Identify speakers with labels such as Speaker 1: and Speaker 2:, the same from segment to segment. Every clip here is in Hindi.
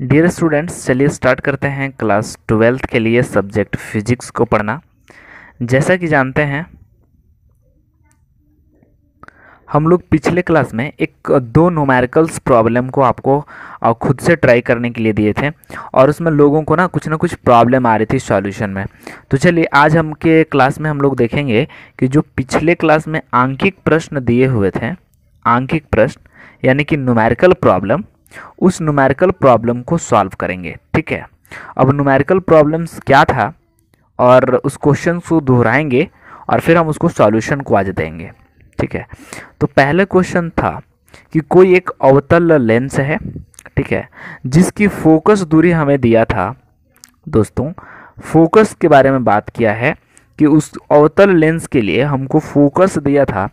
Speaker 1: डियर स्टूडेंट्स चलिए स्टार्ट करते हैं क्लास ट्वेल्थ के लिए सब्जेक्ट फिजिक्स को पढ़ना। जैसा कि जानते हैं, हम लोग पिछले क्लास में एक, दो नोमेरिकल्स प्रॉब्लम को आपको खुद से ट्राई करने के लिए दिए थे और उसमें लोगों को ना कुछ ना कुछ प्रॉब्लम आ रही थी सॉल्यूशन में। तो चलिए, आज हम के क्लास में हम लोग देखेंगे कि जो पिछले क्लास में आंकिक प्रश्न दिए हुए थे, आंकिक प्रश्न, यानी कि न्यूमेरिकल प्रॉब्लम उस न्यूमेरिकल प्रॉब्लम को सॉल्व करेंगे, ठीक है? अब न्यूमेरिकल प्रॉब्लम्स क्या था? और उस क्वेश्चन को दोहराएँगे और फिर हम उसको सॉल्यूशन को आज देंगे, ठीक है? तो पहले क्वेश्चन था कि कोई एक अवतल लेंस है, ठीक है? जिसकी फोकस दूरी हमें दिया था, दोस्तों फोकस के बारे में बात किया है कि उस अवतल लेंस के लिए हमको फोकस दिया था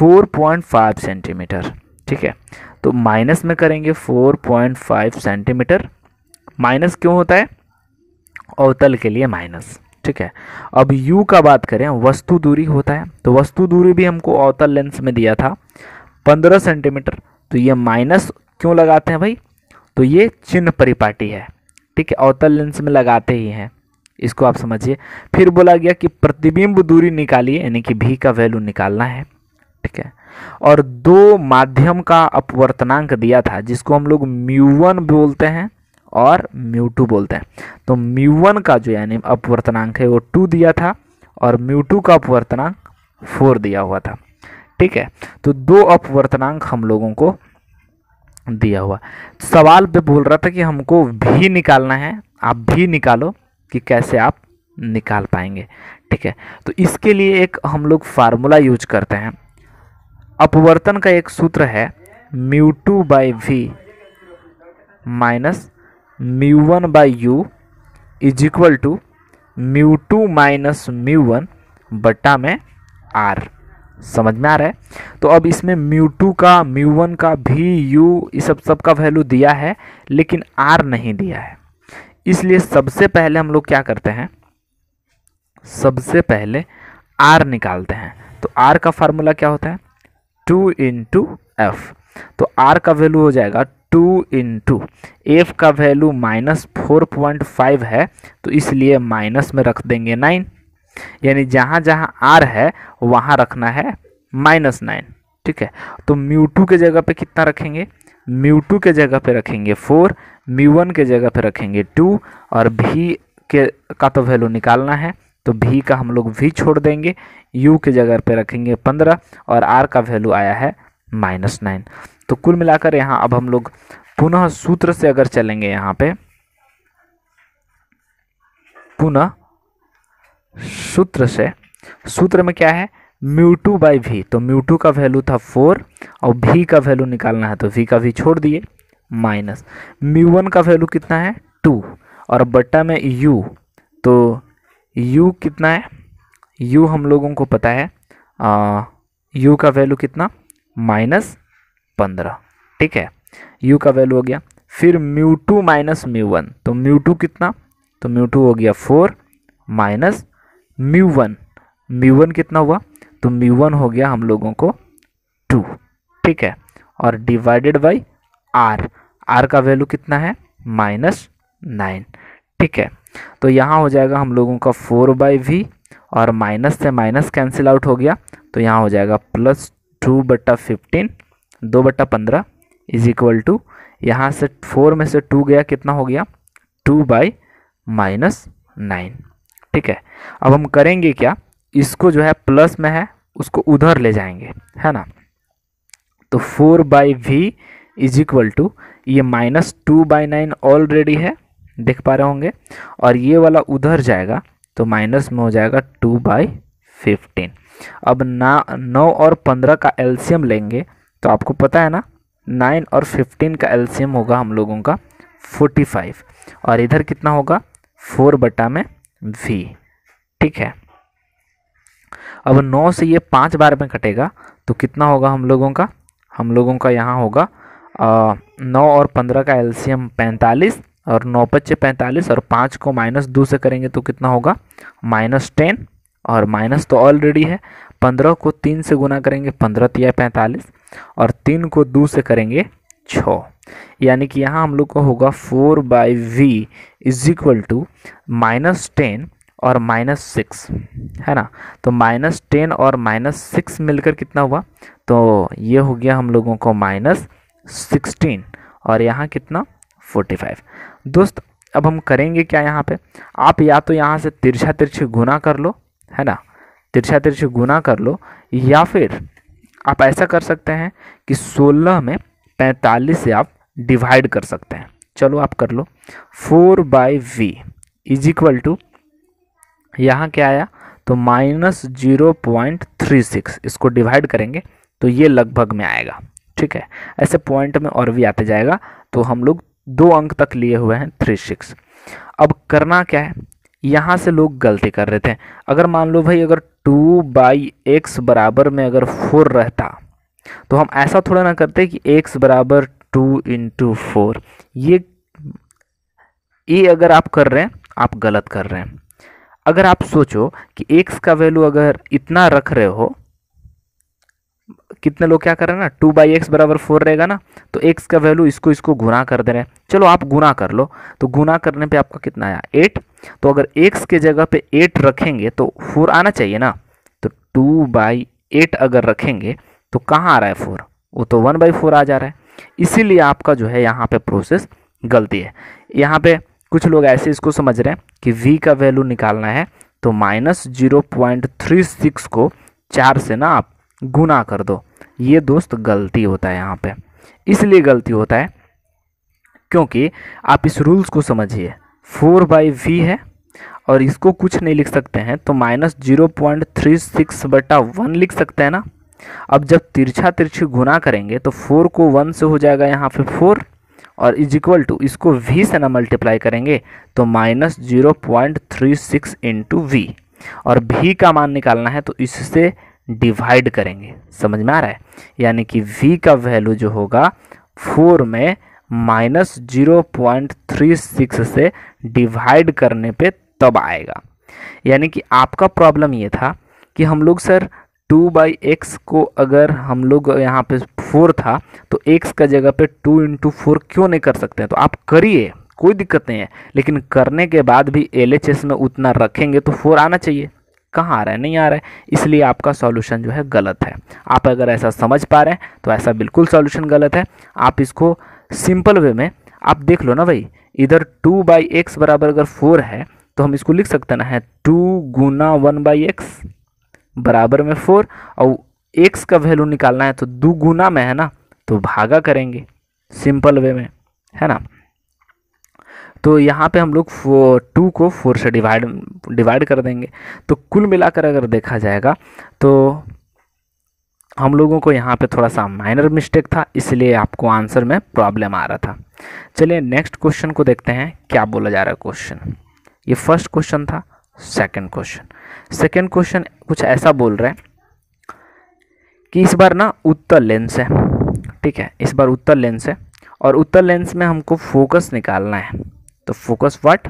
Speaker 1: 4.5 सेंटीमीटर ठीक है? तो माइनस में करेंगे 4.5 सेंटीमीटर। माइनस क्यों होता है? अवतल के लिए माइनस, ठीक है? अब u का बात करें, वस्तु दूरी होता है तो वस्तु दूरी भी हमको अवतल लेंस में दिया था 15 सेंटीमीटर। तो ये माइनस क्यों लगाते हैं भाई? तो ये चिन्ह परिपाटी है, ठीक है? अवतल लेंस में लगाते ही हैं, इसको आप समझिए। फिर बोला गया कि प्रतिबिंब दूरी निकालिए, यानी कि भी का वैल्यू निकालना है, ठीक है? और दो माध्यम का अपवर्तनांक दिया था, जिसको हम लोग म्यू वन बोलते हैं और म्यू टू बोलते हैं। तो म्यू वन का जो यानी अपवर्तनांक है, वो टू दिया था और म्यू टू का अपवर्तनांक फोर दिया हुआ था। ठीक है? तो दो अपवर्तनांक हम लोगों को दिया हुआ। सवाल पे बोल रहा था कि हमको भी निकालना है, आप भी निकालो कि कैसे आप निकाल पाएँगे। ठीक है? तो इसके लिए एक हम लोग फार्मूला यूज़ करते हैं। अपवर्तन का एक सूत्र है mu two by v minus mu one by u is equal to mu two minus mu one बट्टा में आर। समझ में आ रहा है? तो अब इसमें म्यू टू का म्यू वन का भी यू इस सब सब का वैल्यू दिया है, लेकिन आर नहीं दिया है। इसलिए सबसे पहले हम लोग क्या करते हैं? सबसे पहले आर निकालते हैं। तो आर का फार्मूला क्या होता है? टू इंटू एफ़ तो आर का वैल्यू हो जाएगा टू इंटू एफ़ का value minus four point five है तो इसलिए माइनस में रख देंगे नाइन यानी जहाँ जहाँ आर है, वहाँ रखना है माइनस नाइन ठीक है? तो म्यू टू के जगह पे कितना रखेंगे? म्यू टू के जगह पे रखेंगे फोर म्यू वन के जगह पे रखेंगे टू और भी के का तो वैल्यू निकालना है। तो भी का हम लोग भी छोड़ देंगे। यू के जगह पे रखेंगे पंद्रह और आर का वैल्यू आया है माइनस नाइन तो कुल मिलाकर यहाँ अब हम लोग पुनः सूत्र से अगर चलेंगे यहाँ पे, पुनः सूत्र से, सूत्र में क्या है? म्यू टू बाई वी तो म्यू टू का वैल्यू था फोर और भी का वैल्यू निकालना है तो वी का भी छोड़ दिए माइनस म्यू वन का वैल्यू कितना है? टू और बट्टा में यू तो यू कितना है? यू हम लोगों को पता है यू का वैल्यू कितना? माइनस पंद्रह, ठीक है? यू का वैल्यू हो गया। फिर mu two minus mu one तो म्यू टू कितना? तो म्यू टू हो गया four minus mu one. Mu one कितना हुआ? तो म्यू वन हो गया हम लोगों को टू, ठीक है? और डिवाइडेड बाई आर आर का वैल्यू कितना है? Minus nine. ठीक है। तो यहाँ हो जाएगा हम लोगों का फोर बाई वी और माइनस से माइनस कैंसिल आउट हो गया। तो यहाँ हो जाएगा प्लस टू बट्टा फिफ्टीन, दो बट्टा पंद्रह इज़ इक्वल टू, यहाँ से फोर में से टू गया कितना हो गया? Two by minus nine. ठीक है। अब हम करेंगे क्या? इसको जो है प्लस में है, उसको उधर ले जाएँगे, है ना? तो four by v is equal to, ये minus two by nine already है देख पा रहे होंगे। और ये वाला उधर जाएगा तो माइनस में हो जाएगा टू बाई फिफ्टीन अब ना, नौ और पंद्रह का एल्सियम लेंगे तो आपको पता है ना नाइन और फिफ्टीन का एल्सियम होगा हम लोगों का फोर्टी फाइव और इधर कितना होगा? फोर बटा में वी ठीक है? अब नौ से ये पाँच बार में कटेगा तो कितना होगा हम लोगों का? हम लोगों का यहाँ होगा नौ और पंद्रह का एल्सियम पैंतालीस और नौ पच्चे पैंतालीस और पाँच को माइनस दो से करेंगे तो कितना होगा? माइनस टेन और माइनस तो ऑलरेडी है। पंद्रह को तीन से गुना करेंगे पंद्रह तिया पैंतालीस और तीन को दो से करेंगे छ। यानी कि यहाँ हम लोग को होगा four by v is equal to minus ten और माइनस सिक्स। है ना? तो माइनस टेन और माइनस सिक्स मिलकर कितना हुआ? तो ये हो गया हम लोगों को माइनस सिक्सटीन। और यहाँ कितना? Forty five. दोस्त, अब हम करेंगे क्या यहाँ पे? आप या तो यहाँ से तिरछा तिरछी गुना कर लो, है ना? तिरछा तिरछी गुना कर लो, या फिर आप ऐसा कर सकते हैं कि 16 में 45 से आप डिवाइड कर सकते हैं। चलो आप कर लो। Four by v is equal to यहाँ क्या आया? तो minus zero point three six इसको डिवाइड करेंगे तो ये लगभग में आएगा। ठीक है? ऐसे पॉइंट में और भी आते जाएगा तो हम लोग दो अंक तक लिए हुए हैं थ्री सिक्स अब करना क्या है? यहाँ से लोग गलती कर रहे थे। अगर मान लो भाई, अगर टू बाई एक्स बराबर में अगर फोर रहता तो हम ऐसा थोड़ा ना करते कि एक्स बराबर टू इंटू फोर ये ये अगर आप कर रहे हैं, आप गलत कर रहे हैं। अगर आप सोचो कि एक्स का वैल्यू अगर इतना रख रहे हो कितने लोग क्या कर रहे हैं ना? टू बाई एक्स बराबर फोर रहेगा ना? तो एक्स का वैल्यू इसको इसको गुना कर दे रहे हैं। चलो आप गुना कर लो। तो गुना करने पे आपका कितना आया? एट। तो अगर एक्स के जगह पे एट रखेंगे तो फोर आना चाहिए ना? तो टू बाई एट अगर रखेंगे तो कहाँ आ रहा है फोर? वो तो वन बाई फोर आ जा रहा है। इसीलिए आपका जो है यहाँ पे प्रोसेस गलती है। यहाँ पे कुछ लोग ऐसे इसको समझ रहे हैं कि वी का वैल्यू निकालना है तो minus zero point three six को चार से ना आप गुना कर दो। ये दोस्त गलती होता है यहाँ पे। इसलिए गलती होता है क्योंकि आप इस रूल्स को समझिए। फोर बाई वी है और इसको कुछ नहीं लिख सकते हैं तो minus zero point three six बटा वन लिख सकते हैं ना। अब जब तिरछा तिरछी गुना करेंगे तो फोर को वन से हो जाएगा यहाँ पे फोर और इज़ इक्वल टू इसको वी से ना मल्टीप्लाई करेंगे तो minus zero point three six into v और भी का मान निकालना है तो इससे डिवाइड करेंगे। समझ में आ रहा है? यानी कि v का वैल्यू जो होगा फोर में minus zero point three six से डिवाइड करने पे तब आएगा। यानी कि आपका प्रॉब्लम ये था कि हम लोग सर टू बाई एक्स को अगर हम लोग यहाँ पे फोर था तो एक्स का जगह पे टू इंटू फोर क्यों नहीं कर सकते हैं? तो आप करिए, कोई दिक्कत नहीं है। लेकिन करने के बाद भी एल में उतना रखेंगे तो फोर आना चाहिए। कहाँ आ रहा है? नहीं आ रहा है। इसलिए आपका सॉल्यूशन जो है गलत है। आप अगर ऐसा समझ पा रहे हैं तो ऐसा बिल्कुल सॉल्यूशन गलत है। आप इसको सिंपल वे में, आप देख लो ना भाई, इधर टू बाई एक्स बराबर अगर फोर है तो हम इसको लिख सकते ना, है टू गुना वन बाई एक्स बराबर में फोर और एक्स का वैल्यू निकालना है तो दो गुना में, है ना? तो भागा करेंगे। सिंपल वे में, है ना? तो यहाँ पे हम लोग टू को फोर से डिवाइड डिवाइड कर देंगे। तो कुल मिलाकर अगर देखा जाएगा तो हम लोगों को यहाँ पे थोड़ा सा माइनर मिस्टेक था, इसलिए आपको आंसर में प्रॉब्लम आ रहा था। चलिए नेक्स्ट क्वेश्चन को देखते हैं, क्या बोला जा रहा है क्वेश्चन ये फ़र्स्ट क्वेश्चन था सेकंड क्वेश्चन सेकंड क्वेश्चन कुछ ऐसा बोल रहे हैं कि इस बार ना उत्तर लेंस है। ठीक है, इस बार उत्तर लेंस है और उत्तर लेंस में हमको फोकस निकालना है। तो फोकस व्हाट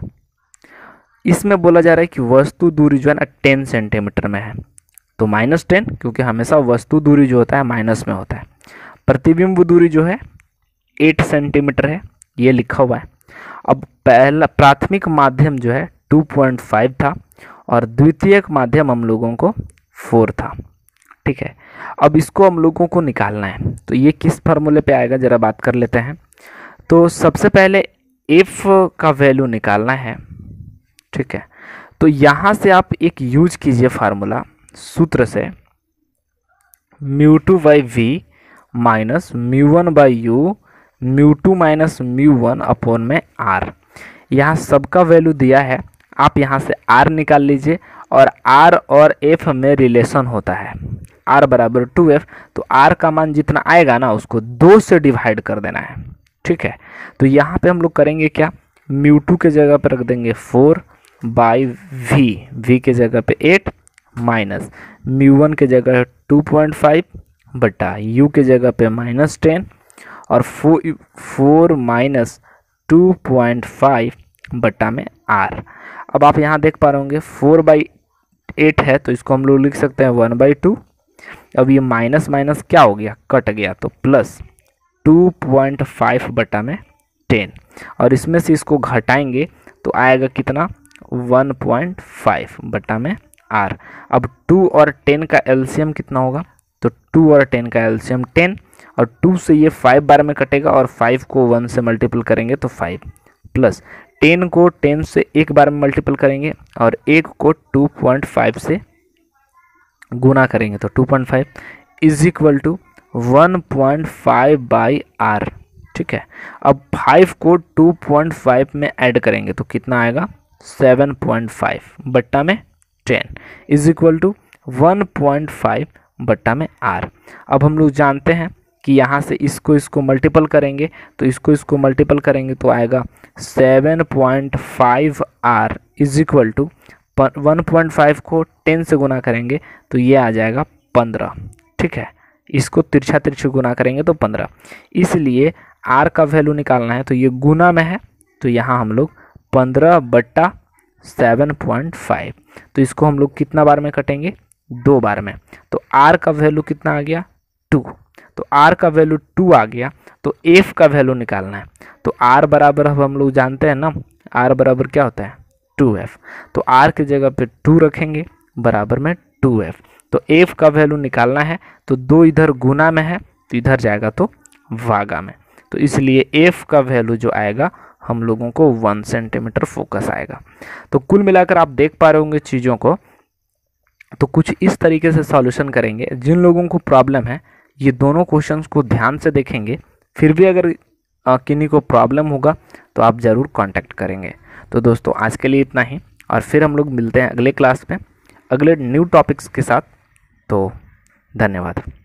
Speaker 1: इसमें बोला जा रहा है कि वस्तु दूरी जो है ना टेन सेंटीमीटर में है। तो माइनस टेन, क्योंकि हमेशा वस्तु दूरी जो होता है माइनस में होता है। प्रतिबिंब दूरी जो है एट सेंटीमीटर है, ये लिखा हुआ है। अब पहला प्राथमिक माध्यम जो है टू पॉइंट फाइव था और द्वितीयक माध्यम हम लोगों को फोर था। ठीक है? अब इसको हम लोगों को निकालना है। तो ये किस फार्मूले पे आएगा? ज़रा बात कर लेते हैं। तो सबसे पहले एफ़ का वैल्यू निकालना है, ठीक है? तो यहाँ से आप एक यूज़ कीजिए फार्मूला सूत्र से mu two by v minus mu one by u mu two minus mu one upon में आर यहाँ सबका वैल्यू दिया है, आप यहाँ से आर निकाल लीजिए और आर और एफ़ में रिलेशन होता है। आर बराबर टू एफ़ तो आर का मान जितना आएगा ना, उसको दो से डिवाइड कर देना है। ठीक है? तो यहाँ पे हम लोग करेंगे क्या? म्यू टू के जगह पर रख देंगे फोर बाई वी वी के जगह पे एट माइनस म्यू वन के जगह टू पॉइंट फाइव बटा यू के जगह पे माइनस टेन और four, four minus two point five बटा में आर अब आप यहाँ देख पा रहे होंगे फोर बाई एट है तो इसको हम लोग लिख सकते हैं वन बाई टू। अब ये माइनस माइनस क्या हो गया? कट गया तो प्लस। टू पॉइंट फाइव बटा में टेन। और इसमें से इसको घटाएँगे तो आएगा कितना? वन पॉइंट फाइव बटा में आर। अब टू और टेन का एलसीएम कितना होगा? तो टू और टेन का एलसीएम टेन। और टू से ये फाइव बार में कटेगा और फाइव को वन से मल्टीपल करेंगे तो फाइव प्लस। टेन को टेन से एक बार में मल्टीपल करेंगे और एक को टू पॉइंट फाइव से गुना करेंगे तो two point five is equal to one point five by R, ठीक है? अब फाइव को टू पॉइंट फाइव में ऐड करेंगे तो कितना आएगा? सेवन पॉइंट फाइव बट्टा में ten, is equal to one point five बट्टा में आर। अब हम लोग जानते हैं कि यहाँ से इसको इसको मल्टीपल करेंगे तो इसको इसको मल्टीपल करेंगे तो आएगा seven point five R is equal to one point five को टेन से गुना करेंगे तो ये आ जाएगा पंद्रह, ठीक है? इसको तिरछा तिरछा गुना करेंगे तो पंद्रह। इसलिए आर का वैल्यू निकालना है तो ये गुना में है तो यहाँ हम लोग पंद्रह बट्टा सेवन पॉइंट फाइव। तो इसको हम लोग कितना बार में कटेंगे? दो बार में। तो आर का वैल्यू कितना आ गया? टू तो आर का वैल्यू टू आ गया तो एफ़ का वैल्यू निकालना है। तो आर बराबर अब हम लोग जानते हैं ना आर बराबर क्या होता है? टू एफ़ तो आर की जगह पे टू रखेंगे, बराबर में टू एफ़ तो एफ़ का वैल्यू निकालना है तो दो इधर गुना में है तो इधर जाएगा तो वागा में। तो इसलिए एफ़ का वैल्यू जो आएगा, हम लोगों को वन सेंटीमीटर फोकस आएगा। तो कुल मिलाकर आप देख पा रहे होंगे चीज़ों को। तो कुछ इस तरीके से सॉल्यूशन करेंगे। जिन लोगों को प्रॉब्लम है, ये दोनों क्वेश्चंस को ध्यान से देखेंगे। फिर भी अगर किन्हीं को प्रॉब्लम होगा तो आप ज़रूर कांटेक्ट करेंगे। तो दोस्तों, आज के लिए इतना ही, और फिर हम लोग मिलते हैं अगले क्लास में। अगले न्यू टॉपिक्स के साथ। तो धन्यवाद।